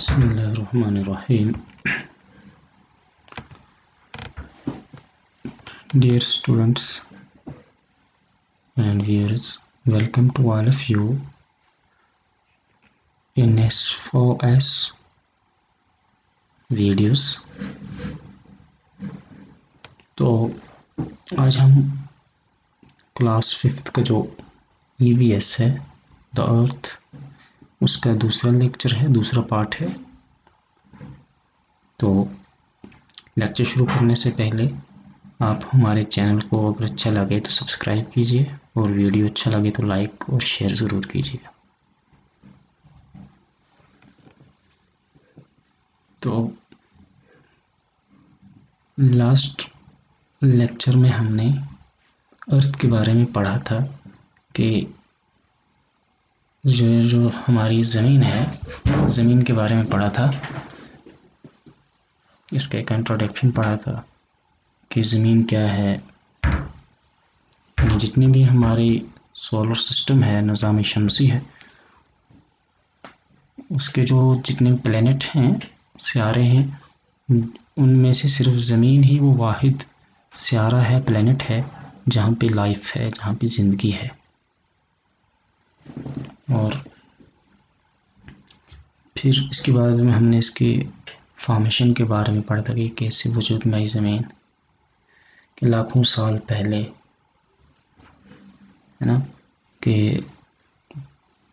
Bismillahirrahmanirrahim. Dear students and viewers, welcome to all of you in S4S videos तो आज हम class fifth का जो ईवीएस है द अर्थ उसका दूसरा लेक्चर है, दूसरा पार्ट है। तो लेक्चर शुरू करने से पहले आप हमारे चैनल को अगर अच्छा लगे तो सब्सक्राइब कीजिए और वीडियो अच्छा लगे तो लाइक और शेयर ज़रूर कीजिएगा तो लास्ट लेक्चर में हमने अर्थ के बारे में पढ़ा था कि जो जो हमारी ज़मीन है, ज़मीन के बारे में पढ़ा था, इसका एक इंट्रोडक्शन पढ़ा था कि ज़मीन क्या है। जितने भी हमारी सोलर सिस्टम है, निज़ाम शमसी है, उसके जो जितने प्लेनेट हैं, सियारे हैं, उनमें से सिर्फ़ ज़मीन ही वो वाहिद सियारा है प्लेनेट है, जहाँ पे लाइफ है, जहाँ पे ज़िंदगी है। और फिर इसके बाद में हमने इसकी फॉर्मेशन के बारे में पढ़ा था कि कैसे वजूद में आई ज़मीन, कि लाखों साल पहले, है ना, कि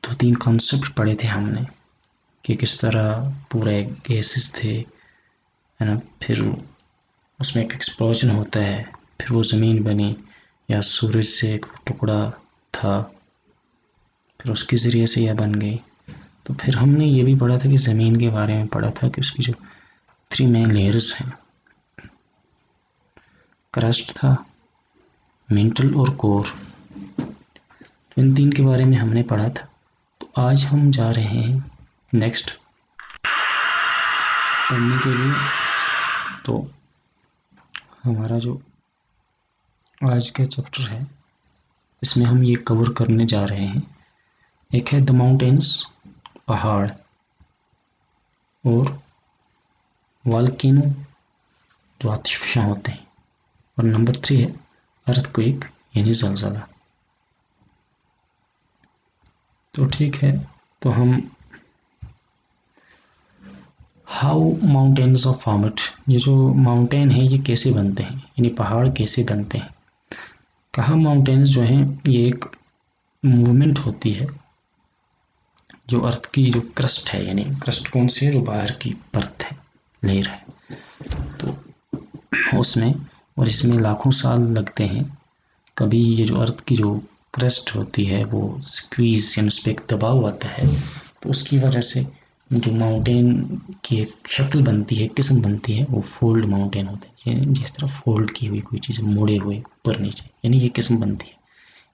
दो तीन कॉन्सेप्ट पढ़े थे हमने, कि किस तरह पूरे गैसेस थे, है ना, फिर उसमें एक एक्सप्लोजन होता है, फिर वो ज़मीन बनी, या सूरज से एक टुकड़ा था फिर उसके ज़रिए से यह बन गई। तो फिर हमने ये भी पढ़ा था कि ज़मीन के बारे में पढ़ा था कि उसकी जो थ्री मेन लेयर्स हैं क्रस्ट था मेंटल और कोर तो इन तीन के बारे में हमने पढ़ा था। तो आज हम जा रहे हैं नेक्स्ट पढ़ने के लिए। तो हमारा जो आज का चैप्टर है, इसमें हम ये कवर करने जा रहे हैं। एक है द माउंटेन्स, पहाड़ और वाल्किनो जो आतिशफशां होते हैं। और नंबर थ्री है अर्थ क्विक यानी जलजला। तो ठीक है तो हम हाउ माउंटेन्स ऑफ़ फॉर्मेट ये जो माउंटेन है, ये कैसे बनते हैं? यानी पहाड़ कैसे बनते हैं? कहा माउंटेन्स जो हैं, ये एक मूवमेंट होती है जो अर्थ की जो क्रस्ट है, यानी क्रस्ट कौन सी है जो बाहर की परत है, लेयर है। तो उसमें और इसमें लाखों साल लगते हैं। कभी ये जो अर्थ की जो क्रस्ट होती है, वो स्क्वीज यानी उस पर एक दबाव आता है तो उसकी वजह से जो माउंटेन की एक शक्ल बनती है किस्म बनती है, वो फोल्ड माउंटेन होते हैं। जिस तरह फोल्ड की हुई कोई चीज़ मोड़े हुए ऊपर नीचे, यानी ये किस्म बनती है।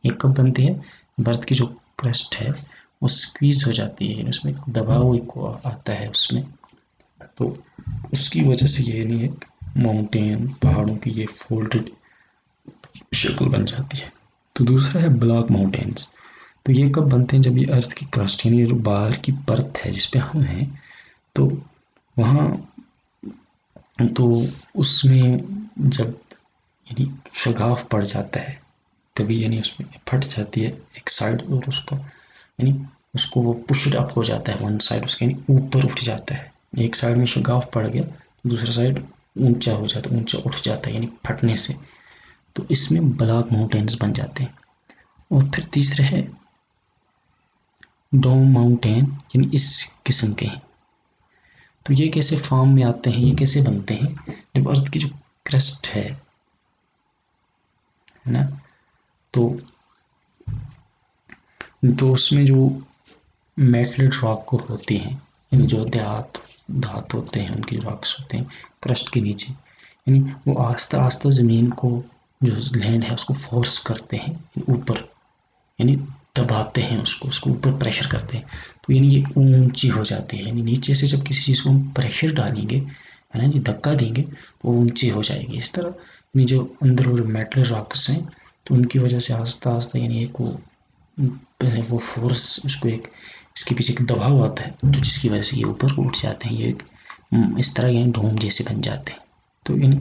ये कब बनती है? बर्थ की जो क्रस्ट है वो स्क्वीज हो जाती है, उसमें दबाव एक आता है उसमें। तो उसकी वजह से ये नहीं है माउंटेन पहाड़ों की ये फोल्डेड शक्ल बन जाती है। तो दूसरा है ब्लॉक माउंटेन्स तो ये कब बनते हैं? जब ये अर्थ की क्रस्ट यानी बाहर की परत है जिस पे हम हैं तो वहाँ तो उसमें जब, यानी शगाफ पड़ जाता है, तभी यानी उसमें फट जाती है एक साइड और उसका, यानी उसको वो पुशड अप हो जाता है वन साइड उसके ऊपर उठ जाता है। एक साइड में शगाफ पड़ गया, दूसरा साइड ऊँचा हो जाता है ऊँचा उठ जाता है, यानी फटने से। तो इसमें ब्लॉक माउंटेन्स बन जाते हैं। और फिर तीसरे है डोम माउंटेन यानी इस किस्म के हैं। तो ये कैसे फॉर्म में आते हैं, ये कैसे बनते हैं? जब अर्थ की जो क्रस्ट है है ना? तो तो उसमें जो मेटलेट रॉक को होती हैं। यानी जो देहात धात होते हैं, उनकी रॉक्स होते हैं, क्रस्ट के नीचे। यानी वो आस्ता आस्ता ज़मीन को जो लैंड है, उसको फोर्स करते हैं, ऊपर। यानी दबाते हैं उसको उसको ऊपर प्रेशर करते हैं। तो यानी ये ऊँची हो जाती है। यानी नीचे से जब किसी चीज़ को हम प्रेशर डालेंगे, है ना जी, धक्का देंगे तो वो ऊँची हो जाएगी। इस तरह यानी जो अंदर और मेटल रॉक्स हैं तो उनकी वजह से आस्ता आस्ता यानी एक वो वो फोर्स उसको एक इसके पीछे एक दबाव आता है तो जिसकी वजह से ये ऊपर उठ जाते हैं, ये इस तरह यानी ढोम जैसे बन जाते हैं। तो यानी,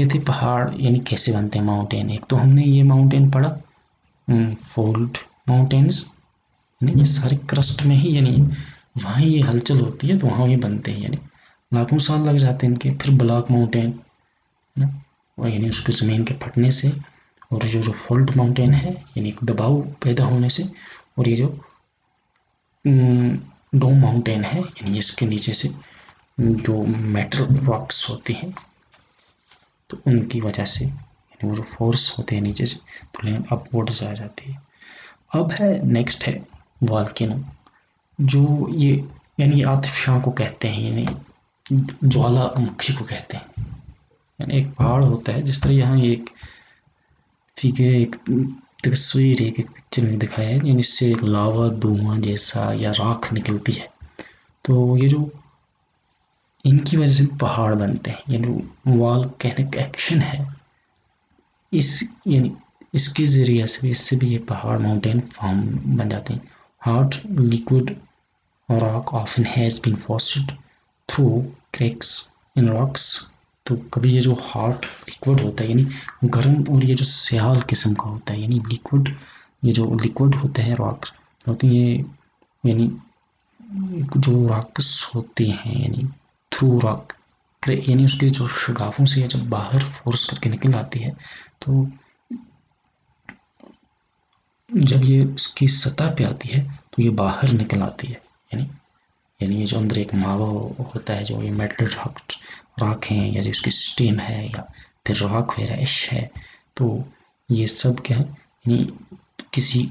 ये थे पहाड़, यानी कैसे बनते हैं माउंटेन एक तो हमने ये माउंटेन पढ़ा फोल्ड माउंटेन्स यानी ये सारे क्रस्ट में ही, यानी वहाँ ये हलचल होती है तो वहाँ ये बनते हैं, यानी लाखों साल लग जाते हैं इनके, फिर ब्लॉक माउंटेन ना? और यानी उसके ज़मीन के फटने से, और जो जो फॉल्ट माउंटेन है, यानी एक दबाव पैदा होने से, और ये जो डोम माउंटेन है, यानी इसके नीचे से जो मेटल रॉक्स होते हैं तो उनकी वजह से, यानी वो जो फोर्स होते हैं नीचे से तो लेकिन अपवर्ड्स आ जाती है। अब है नेक्स्ट है वाल्किनो जो ये, यानी आतिफशाह को कहते हैं, यानी ज्वालामुखी को कहते हैं। यानी एक पहाड़ होता है, जिस तरह यहाँ एक फिगर एक तस्वीर एक, एक पिक्चर में दिखाया है यानी इससे लावा धुआँ जैसा या राख निकलती है। तो ये जो इनकी वजह से पहाड़ बनते हैं यानी वाल कहने का एक्शन है इस यानी इसके ज़रिए से भी इससे भी ये पहाड़ माउंटेन फॉर्म बन जाते हैं। Hard liquid rock often has been forced through cracks in rocks तो कभी ये जो हार्ड लिक्विड होता है, यानी गर्म और ये जो स्याल किस्म का होता है, यानी लिक्विड ये जो लिक्विड होते हैं रॉक्स होते ये, यानी जो रॉक्स होते हैं, यानी थ्रू रॉक यानी उसके जो शगाफों से जब बाहर फोर्स करके निकल आती है तो जब ये इसकी सतह पे आती है तो ये बाहर निकल आती है, यानी यानी ये जो अंदर एक मावा होता है, जो ये मेटल रॉक हैं, या जो इसकी स्टीम है, या फिर रॉक वगैरह एश है तो ये सब क्या है, यानी किसी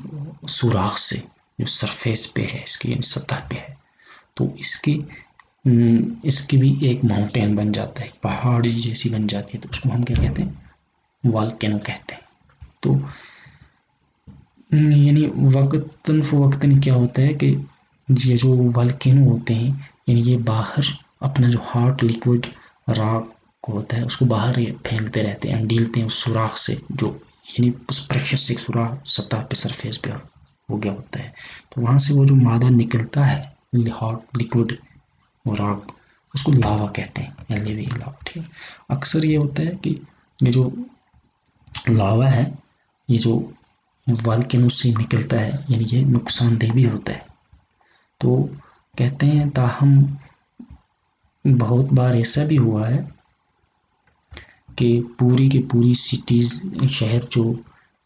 सुराख से जो सरफेस पे है, इसकी यानी सतह पे है तो इसकी इसकी भी एक माउंटेन बन जाता है पहाड़ी जैसी बन जाती है तो उसको हम क्या कहते हैं वालकेनो कहते हैं। तो यानी वक्तन फ़वक्तन क्या होता है कि ये जो वालकेनो होते हैं, यानी ये बाहर अपना जो हार्ट लिक्विड राख होता है, उसको बाहर ये फेंकते रहते हैं डीलते हैं उस सुराख से, जो यानी उस प्रेशर से सुराख सतह पे सरफेस पे हो गया होता है। तो वहाँ से वो जो मादा निकलता है हॉट लिक्विड और आग उसको लावा कहते हैं एल ए लावा ठीक है? अक्सर ये होता है कि ये जो लावा है, ये जो वाल्केनो से निकलता है, यानी ये नुकसानदेह भी होता है। तो कहते हैं, ताहम, बहुत बार ऐसा भी हुआ है कि पूरी के पूरी सिटीज़ शहर जो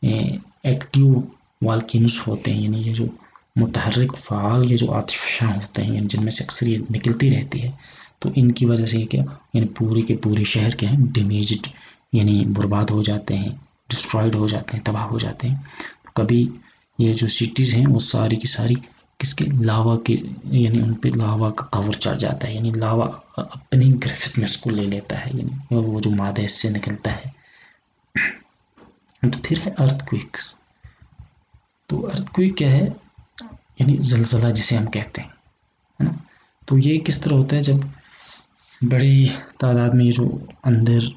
एक्टिव वालकिनस होते हैं, यानी ये जो मुतहरक फ़ाल, ये जो आतिशाँ होते हैं, यानी जिनमें से अक्सर ये निकलती रहती है तो इनकी वजह से क्या, यानी पूरे के पूरे शहर के हैं डेमेज यानी बर्बाद हो जाते हैं डिस्ट्रॉयड हो जाते हैं, तबाह हो जाते हैं। कभी ये जो सिटीज़ हैं, वो सारी की सारी किसके लावा के, यानी उन पर लावा का कवर चढ़ जाता है, यानी लावा अपनी ग्रसित में उसको ले लेता है, यानी वो जो मादा इससे निकलता है। तो फिर है अर्थ क्विक्स तो अर्थ क्विक क्या है? यानी जलजला जिसे हम कहते हैं, है ना? तो ये किस तरह होता है? जब बड़ी तादाद में ये जो अंदर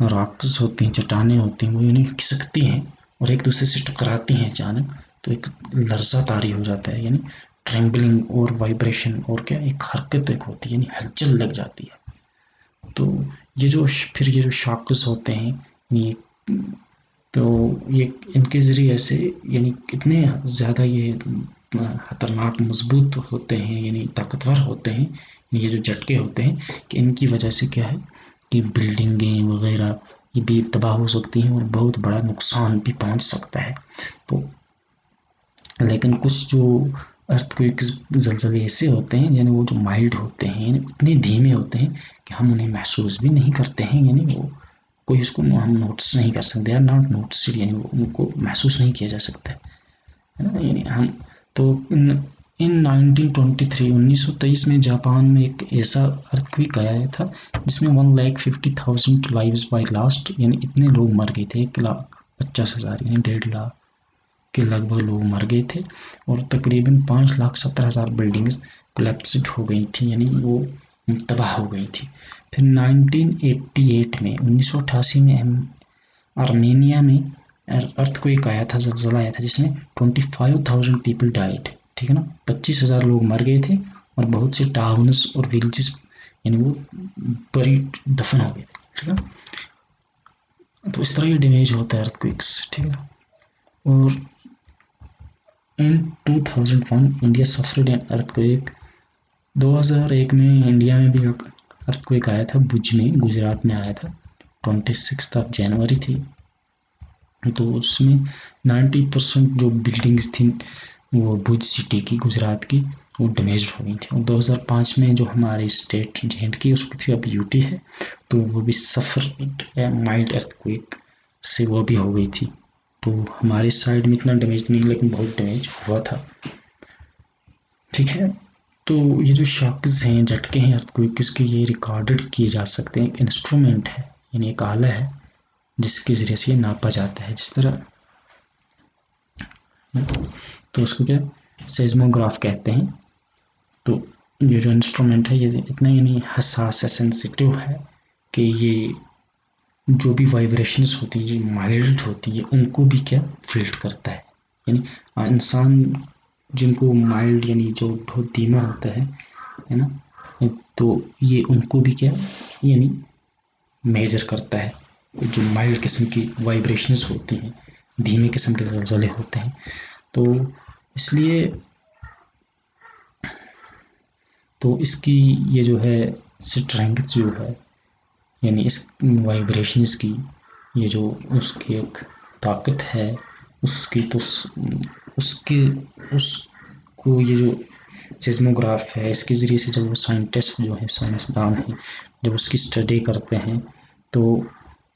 रॉक्स होती हैं, चट्टाने होती हैं, वो यानी खिसकती हैं और एक दूसरे से टकराती हैं अचानक तो एक लर्जा तारी हो जाता है, यानी ट्रेम्बलिंग और वाइब्रेशन और क्या, एक हरकत एक होती है, यानी हलचल लग जाती है। तो ये जो फिर ये जो शाकस होते हैं, ये तो ये इनके ज़रिए ऐसे, यानी कितने ज़्यादा ये ख़तरनाक मज़बूत होते हैं, यानी ताकतवर होते हैं ये जो झटके होते हैं, कि इनकी वजह से क्या है कि बिल्डिंगें वगैरह ये भी तबाह हो सकती हैं और बहुत बड़ा नुकसान भी पहुँच सकता है। तो लेकिन कुछ जो अर्थक्वेक जलजले ऐसे होते हैं, यानी वो जो माइल्ड होते हैं, यानी इतने धीमे होते हैं कि हम उन्हें महसूस भी नहीं करते हैं, यानी वो कोई उसको हम नोट्स नहीं कर सकते आर नॉट नोट्स यानी वो उनको महसूस नहीं किया जा सकता है। ना? यानी हम तो इन इन 1923 1923 में जापान में एक ऐसा अर्थक्विक आया था, जिसमें one lakh fifty thousand lives by lost यानी इतने लोग मर गए थे, एक लाख पचास हज़ार, यानी डेढ़ लाख। के लगभग लोग मर गए थे और तकरीबन पाँच लाख सत्तर हज़ार बिल्डिंग्स कोलेप्सिड हो गई थी, यानी वो तबाह हो गई थी। फिर 1988 में, उन्नीस सौ अठासी में आर्मेनिया में अर्थ को एक आया था, जल्जला आया था, जिसमें twenty five thousand people died ठीक है ना? पच्चीस हज़ार लोग मर गए थे और बहुत से टाउन्स और विलेजेस यानी वो बड़ी दफन हो गए, ठीक है तो इस तरह ये डैमेज होता है अर्थक्विक्स ठीक है और in 2001 India suffered an earthquake 2001 में इंडिया में भी अर्थ अर्थक्वेक आया था भुज में, गुजरात में आया था। ट्वेंटी सिक्स ऑफ़ जनवरी थी। तो उसमें 90 परसेंट जो बिल्डिंग्स थी, वो भुज सिटी की, गुजरात की, वो डैमेज हो गई थी। और 2005 में जो हमारे स्टेट जे की, उसकी थी, अब यूटी है। तो वो भी सफ़र माइल्ड अर्थ अर्थक्वेक से वो भी हो गई थी। तो हमारे साइड में इतना डैमेज नहीं लेकिन बहुत डैमेज हुआ था। ठीक है? तो ये जो शॉक्स हैं, झटके हैं अर्थक्वेक्स के ये रिकॉर्डेड किए जा सकते हैं। एक इंस्ट्रूमेंट है, यानी एक आला है, जिसके ज़रिए से ये नापा जाता है, जिस तरह। तो उसको क्या सेजमोग्राफ कहते हैं। तो ये जो इंस्ट्रूमेंट है, ये इतना यानी हसास है सेंसिटिव है कि ये जो भी वाइब्रेशंस होती है, जो माइल्ड होती है, उनको भी क्या फिल्ट करता है। यानी इंसान जिनको माइल्ड यानी जो बहुत धीमा होता है है ना? तो ये उनको भी क्या, यानी मेजर करता है। जो माइल्ड किस्म की वाइब्रेशंस होती हैं, धीमे किस्म के जलजले होते हैं। तो इसलिए तो इसकी ये जो है स्ट्रेंथ जो है यानी इस वाइब्रेशंस की ये जो उसकी एक ताकत है, उसकी तो उसके, उसको ये जो सिस्मोग्राफ है, इसके ज़रिए से जब वो साइंटिस्ट जो है साइंसदान हैं, जब उसकी स्टडी करते हैं तो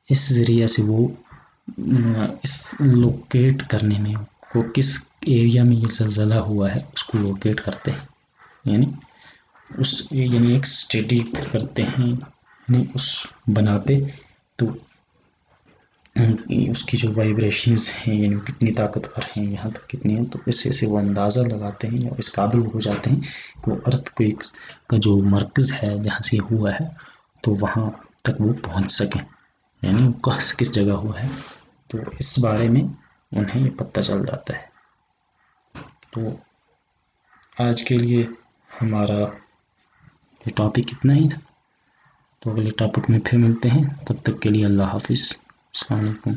इस ज़रिए से वो, इस लोकेट करने में को किस एरिया में ये जलजला हुआ है, उसको लोकेट करते हैं। यानी उस, यानी एक स्टडी करते हैं। यानी उस बना पे तो उसकी जो वाइब्रेशंस हैं, यानी कितनी ताकतवर हैं, यहाँ तक कितनी हैं तो इससे से वो अंदाज़ा लगाते हैं या इस काबिल हो जाते हैं कि वो अर्थ को एक का जो मरकज़ है, जहाँ से हुआ है तो वहाँ तक वो पहुँच सकें। यानी कह किस जगह हुआ है तो इस बारे में उन्हें ये पता चल जाता है। तो आज के लिए हमारा ये टॉपिक इतना ही था। तो अगले टॉपिक में फिर मिलते हैं। तब तक के लिए अल्लाह हाफिज़। अलैक्म